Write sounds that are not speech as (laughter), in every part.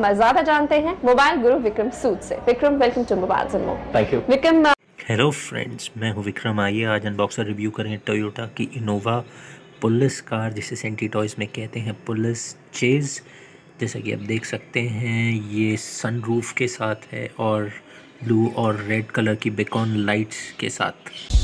ज़्यादा जानते हैं मोबाइल गुरु विक्रम सूद से। Vikram welcome to mobile thank you Vikram hello friends मैं हूँ विक्रम। आइए आज अनबॉक्सर रिव्यू करें टोयोटा की इनोवा पुलिस कार जिसे सेंटी टॉयज़ में कहते हैं पुलिस चेज़ जैसा कि आप देख सकते हैं ये सनरूफ के साथ है और ब्लू और रेड कलर की बेकॉन लाइट्स के साथ।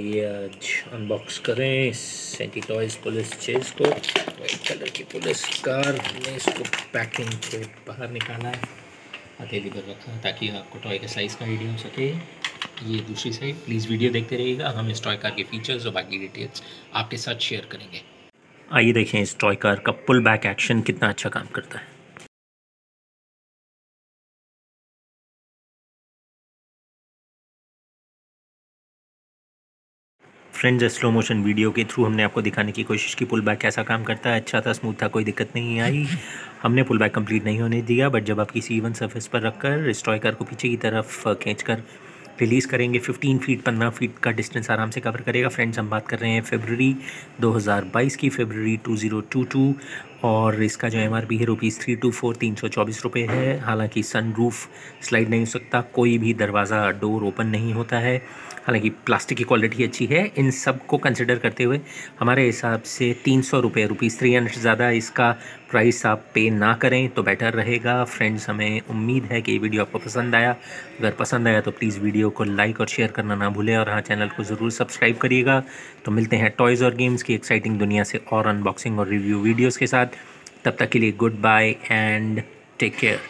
आइए आज अनबॉक्स करें सेंटी टॉयज़ पुलिस चेज को। वाइट कलर की पुलिस कार ने इसको पैकिंग से बाहर निकाला है। हथेली पर रखा ताकि आपको टॉय के साइज़ का आइडिया हो सके। ये दूसरी साइड प्लीज़ वीडियो देखते रहिएगा। हम इस टॉय कार के फीचर्स और बाकी डिटेल्स आपके साथ शेयर करेंगे। आइए देखें इस टॉय कार का पुल बैक एक्शन कितना अच्छा काम करता है। फ्रेंड्स स्लो मोशन वीडियो के थ्रू हमने आपको दिखाने की कोशिश की। पुल बैक कैसा काम करता है अच्छा था स्मूथ था कोई दिक्कत नहीं आई। (laughs) हमने पुल बैक कंप्लीट नहीं होने दिया बट जब आप किसी इवन सरफेस पर रखकर स्ट्रॉयकर को पीछे की तरफ़ खींच कर रिलीज़ करेंगे 15 फीट 15 फीट का डिस्टेंस आराम से कवर करेगा। फ्रेंड्स हम बात कर रहे हैं फेबररी 2022 की फेबररी 2022 और इसका जो एम आर पी है रुपीज़ थ्री टू फोर तीन सौ चौबीस रुपये है। हालाँकि सन रूफ स्लाइड नहीं हो सकता कोई भी दरवाज़ा डोर ओपन नहीं होता है। हालाँकि प्लास्टिक की क्वालिटी अच्छी है। इन सबको कंसिडर करते हुए हमारे हिसाब से तीन सौ रुपये रुपीज़ थ्री हंड्रेड ज़्यादा इसका प्राइस आप पे ना करें तो बेटर रहेगा। फ्रेंड्स हमें उम्मीद है कि ये वीडियो आपको पसंद आया। अगर पसंद आया तो प्लीज़ वीडियो को लाइक और शेयर करना ना भूलें और हाँ चैनल को ज़रूर सब्सक्राइब करिएगा। तो मिलते हैं टॉयज़ और गेम्स की एक्साइटिंग दुनिया से और अनबॉक्सिंग और रिव्यू वीडियोज़ के साथ। तब तक के लिए good bye and take care